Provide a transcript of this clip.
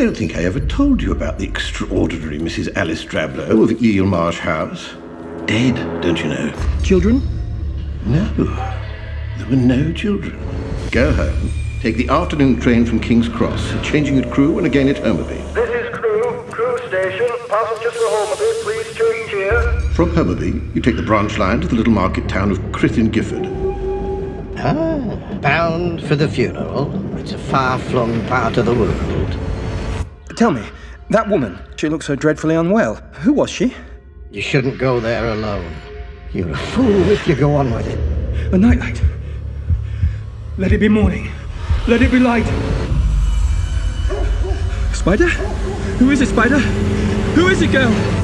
don't think I ever told you about the extraordinary Mrs. Alice Drablow of Eel Marsh House. Dead, don't you know? Children? No. There were no children. Go home. Take the afternoon train from King's Cross, changing at Crewe and again at Homerby. This is Crewe, Crewe Station. Passengers for Homerby, please change here. From Homerby, you take the branch line to the little market town of Crythin Gifford. Ah, bound for the funeral. It's a far-flung part of the world. Tell me, that woman, she looks so dreadfully unwell. Who was she? You shouldn't go there alone. You're a fool if you go on with it. A nightlight. Let it be morning. Let it be light. Spider? Who is it, Spider? Who is it, girl?